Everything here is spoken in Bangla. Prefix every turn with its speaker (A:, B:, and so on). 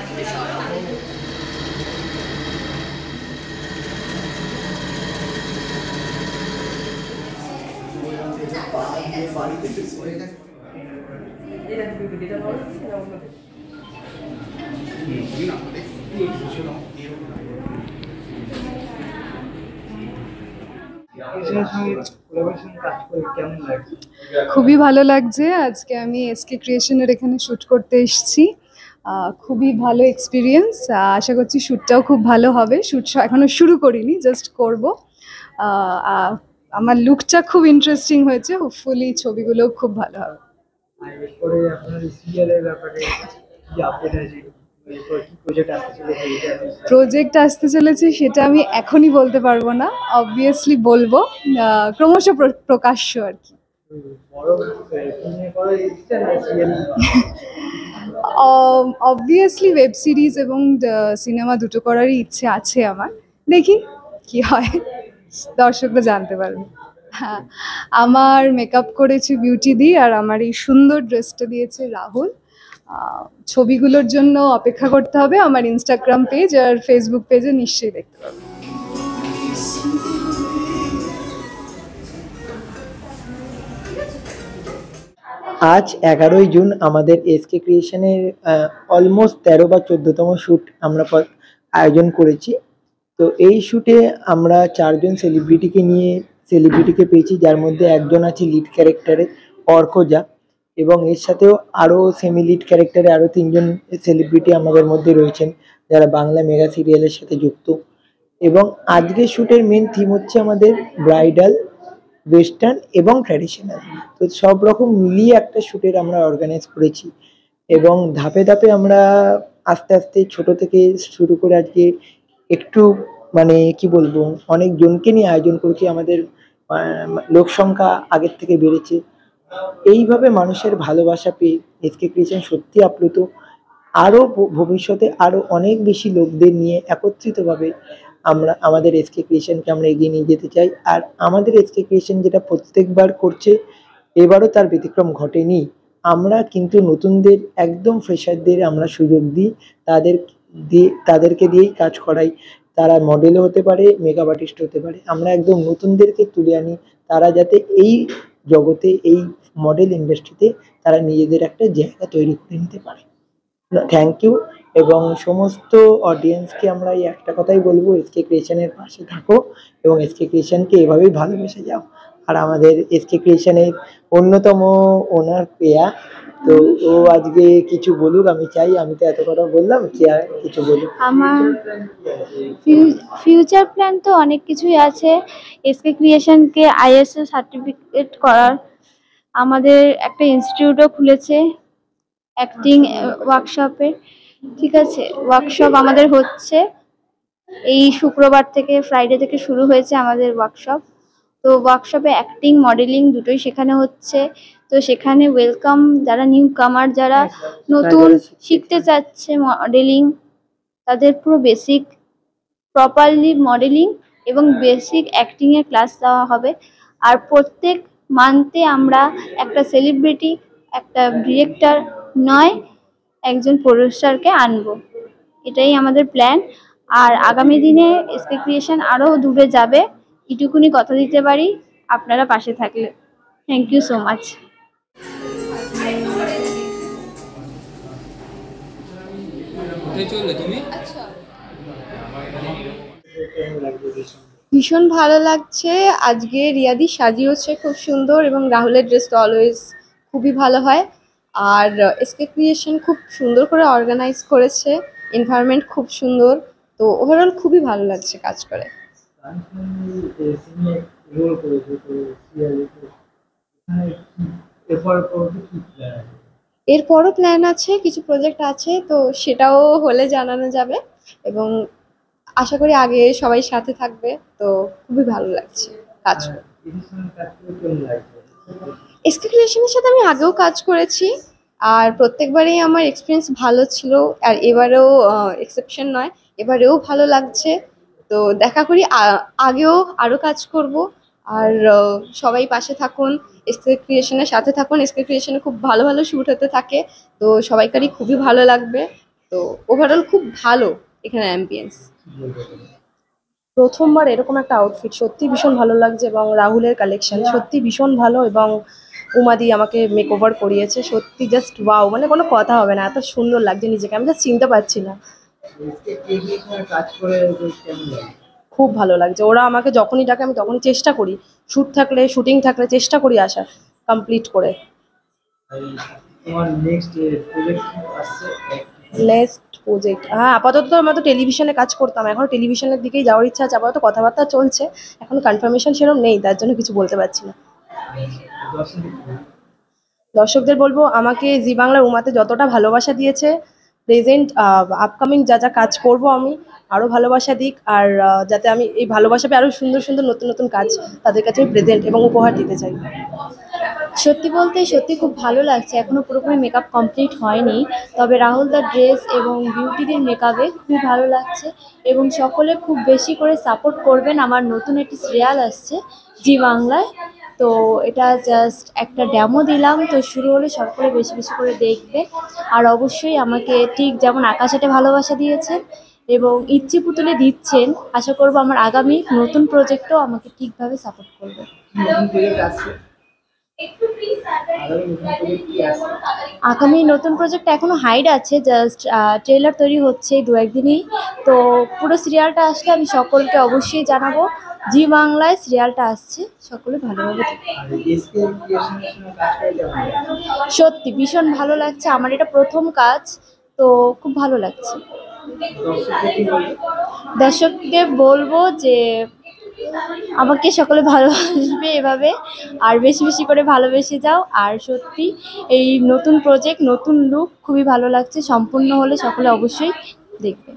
A: কৃষ্ণের সঙ্গে কোলাবোরেশন কাজ করে কেমন লাগে
B: খুবই ভালো লাগছে। আজকে আমি এসকে ক্রিয়েশনের এখানে শ্যুট করতে এসেছি। খুবই ভালো এক্সপিরিয়েন্স আশা করছি শ্যুটটাও খুব ভালো হবে। শ্যুট এখনও শুরু করিনি জাস্ট করব। আমার লুকটা খুব ইন্টারেস্টিং হয়েছে। হোপফুলি ছবিগুলোও খুব ভালো হবে।
A: প্রজেক্ট আসতে চলেছে
B: সেটা আমি এখনই বলতে পারব না অবভিয়াসলি বলব ক্রমশ প্র- প্রকাশ্য আর কি। অবভিয়াসলি ওয়েব সিরিজ এবং সিনেমা দুটো করারই ইচ্ছে আছে আমার। দেখি কি হয় দর্শকরা জানতে পারবে। হ্যাঁ আমার মেকআপ করেছে বিউটি দি আর আমার এই সুন্দর ড্রেসটা দিয়েছে রাহুল। ছবিগুলোর জন্য অপেক্ষা করতে হবে আমার ইনস্টাগ্রাম পেজ আর ফেসবুক পেজে নিশ্চয়ই দেখতে পাবে।
C: আজ এগারোই জুন আমাদের এসকে ক্রিয়েশনের অলমোস্ট তেরো বা চোদ্দতম শ্যুট আমরা আয়োজন করেছি। তো এই শ্যুটে আমরা চারজন সেলিব্রিটিকে নিয়ে সেলিব্রিটিকে পেয়েছি, যার মধ্যে একজন আছে লিড ক্যারেক্টারে অর্কজা। এবং এর সাথেও আরও সেমি লিড ক্যারেক্টারে আরও তিনজন সেলিব্রিটি আমাদের মধ্যে রয়েছেন, যারা বাংলা মেগা সিরিয়ালের সাথে যুক্ত। এবং আজকের শ্যুটের মেন থিম হচ্ছে আমাদের ব্রাইডাল ওয়েস্টার্ন এবং ট্র্যাডিশনাল তো সব রকম মিলিয়ে একটা শ্যুটের আমরা অর্গানাইজ করেছি। এবং ধাপে ধাপে আমরা আস্তে আস্তে ছোট থেকে শুরু করে আজকে একটু মানে কি বলব অনেক জনকে নিয়ে আয়োজন করেছি। আমাদের লোক সংখ্যা আগের থেকে বেড়েছে। এইভাবে মানুষের ভালোবাসা পেয়ে এসকে ক্রিয়েশন সত্যি আপ্লুত। আরও ভবিষ্যতে আরও অনেক বেশি লোকদের নিয়ে একত্রিতভাবে আমরা, আমাদের এসকে ক্রিয়েশনকে আমরা এগিয়ে নিয়ে যেতে চাই। আর আমাদের এসকে ক্রিয়েশন যেটা প্রত্যেকবার করছে, এবারও তার ব্যতিক্রম ঘটেনি। আমরা কিন্তু নতুনদের, একদম ফ্রেশারদের আমরা সুযোগ দিই, তাদের দিয়ে তাদেরকে দিয়েই কাজ করাই। তারা মডেলও হতে পারে মেকআপ আর্টিস্ট হতে পারে। আমরা একদম নতুনদেরকে তুলে আনি, তারা যাতে এই জগতে এই মডেল ইন্ডাস্ট্রিতে তারা নিজেদের একটা জায়গা তৈরি করে নিতে পারে। থ্যাংক ইউ এবং সমস্ত অডিয়েন্সকে আমরা এই একটা কথাই বলব এসকে ক্রিয়েশনের পাশে থাকো এবং এসকে ক্রিয়েশনকে এভাবেই ভালোবেসে যাও। আর আমাদের এসকে ক্রিয়েশনের অন্যতম ওনার পেয়া তো ও আজকে কিছু বলুক, আমি চাই, আমি তো এত কথা বললাম আর কিছু বলুক।
D: আমার ফিউচার প্ল্যান তো অনেক কিছুই আছে। এসকে ক্রিয়েশনকে আইএসএ সার্টিফিকেট করার। আমাদের একটা ইনস্টিটিউটও খুলেছে অ্যাক্টিং ওয়ার্কশপে ঠিক আছে ওয়ার্কশপ আমাদের হচ্ছে। এই শুক্রবার থেকে ফ্রাইডে থেকে শুরু হয়েছে আমাদের ওয়ার্কশপ তো ওয়ার্কশপে অ্যাক্টিং মডেলিং দুটোই শেখানো হচ্ছে। তো সেখানে ওয়েলকাম যারা নিউ কামার যারা নতুন শিখতে চাচ্ছে মডেলিং তাদের পুরো বেসিক প্রপারলি মডেলিং এবং বেসিক অ্যাক্টিংয়ের ক্লাস দেওয়া হবে। আর প্রত্যেক মান্থে আমরা একটা সেলিব্রিটি একটা ডিরেক্টর নয় একজন প্রডিউসারকে আনব। এটাই আমাদের প্ল্যান আর আগামী দিনে এসকে ক্রিয়েশন আরও দূরে যাবে। এটুকুনি কথা দিতে পারি। আপনারা পাশে থাকলে। থ্যাংক ইউ সো মাচ
E: কোথায় চললে তুমি?
A: ভীষণ
F: ভালো লাগছে। আজকে রিয়াদি সাজিয়েছে খুব সুন্দর এবং রাহুলের ড্রেস তো অলওয়েজ খুবই ভালো হয়। আর এসকে ক্রিয়েশন খুব সুন্দর করে অর্গানাইজ করেছে। এনভায়রনমেন্ট খুব সুন্দর। তো ওভারঅল খুবই ভালো লাগছে কাজ করে।
A: রোল করেছে তো সিরিয়ালে এখানে কি এরপর পরবর্তী কি প্ল্যান
F: এরপরও প্ল্যান আছে, কিছু প্রজেক্ট আছে, তো সেটাও হলে জানানো যাবে এবং আশা করি আগে সবাই সাথে থাকবে, তো খুবই ভালো লাগছে কাজ করে। সাথে আমি আগেও কাজ করেছি, আর প্রত্যেকবারেই আমার এক্সপিরিয়েন্স ভালো ছিল, আর এবারেও এক্সেপশন নয়, এবারেও ভালো লাগছে, তো দেখা করি আগেও আরও কাজ করব। আর সবাই পাশে থাকুন এসকে ক্রিয়েশনের সাথে থাকুন এসকে ক্রিয়েশনে খুব ভালো ভালো শ্যুট হতে থাকে তো সবাইকারই খুবই ভালো লাগবে তো ওভারঅল খুব ভালো এখানে অ্যাম্বিয়েন্স
G: প্রথমবার এরকম একটা আউটফিট সত্যি ভীষণ ভালো লাগছে এবং রাহুলের কালেকশন সত্যি ভীষণ ভালো এবং উমাদি আমাকে মেক ওভার করিয়েছে সত্যি জাস্ট ওয়াও মানে কোনো কথা হবে না এত সুন্দর লাগছে নিজেকে আমি জাস্ট চিনতে পারছি না।
A: কাজ করে
G: খুব ভালো লাগছে। ওরা আমাকে যখনই ডাকে, আমি তখনই চেষ্টা করি। শ্যুট থাকলে, শুটিং থাকলে চেষ্টা করি আসার কমপ্লিট করে। হ্যাঁ আপাতত আমরা তো টেলিভিশনে কাজ করতাম। এখন টেলিভিশনের দিকেই যাওয়ার ইচ্ছা আছে। আপাতত কথাবার্তা চলছে। এখন কনফার্মেশন সেরকম নেই, তার জন্য কিছু বলতে পারছি না। দর্শকদের বলব, আমাকে জি বাংলার উমাতে যতটা ভালোবাসা দিয়েছে প্রেজেন্ট আপকামিং যা যা কাজ করব আমি আরও ভালোবাসা দিক, আর যাতে আমি এই ভালোবাসা পেয়ে আরও সুন্দর সুন্দর নতুন নতুন কাজ তাদের কাছে আমি প্রেজেন্ট এবং উপহার দিতে চাই।
H: সত্যি বলতে সত্যি খুব ভালো লাগছে, এখনও পুরোপুরি মেকআপ কমপ্লিট হয়নি, তবে রাহুল দার ড্রেস এবং বিউটিদের মেকআপে খুবই ভালো লাগছে এবং সকলে খুব বেশি করে সাপোর্ট করবেন, আমার নতুন একটি সিরিয়াল আসছে, জি বাংলায়। তো এটা জাস্ট একটা ড্যামো দিলাম, তো শুরু হলে সকলে বেশি বেশি করে দেখবে। আর অবশ্যই আমাকে ঠিক যেমন আকাশাটে ভালোবাসা দিয়েছেন এবং ইচ্ছে পুতুলে দিচ্ছেন, আশা করব আমার আগামী নতুন প্রজেক্টও আমাকে ঠিকভাবে সাপোর্ট করবে।
A: আগামী নতুন প্রজেক্ট
H: এখনও হাইড আছে জাস্ট ট্রেলার তৈরি হচ্ছে দু একদিনই তো পুরো সিরিয়ালটা আসলে আমি সকলকে অবশ্যই জানাব। জি বাংলায় সিরিয়ালটা আসছে সকলে ভালোভাবে সত্যি ভীষণ ভালো লাগছে। আমার এটা প্রথম কাজ তো খুব ভালো লাগছে।
A: দর্শকদের কি বলবে
H: দর্শকদের বলব যে আমাকে সকলে ভালোবাসবে এভাবে। আর বেশি বেশি করে ভালোবেসে যাও। আর সত্যি এই নতুন প্রজেক্ট নতুন লুক খুবই ভালো লাগছে। সম্পূর্ণ হলে সকলে অবশ্যই দেখবে।